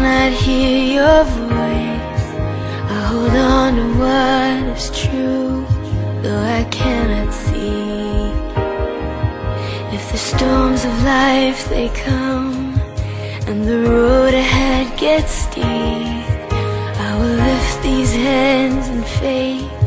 cannot hear your voice? I hold on to what is true Though I cannot see. If the storms of life they come And the road ahead gets steep I will lift these hands in faith.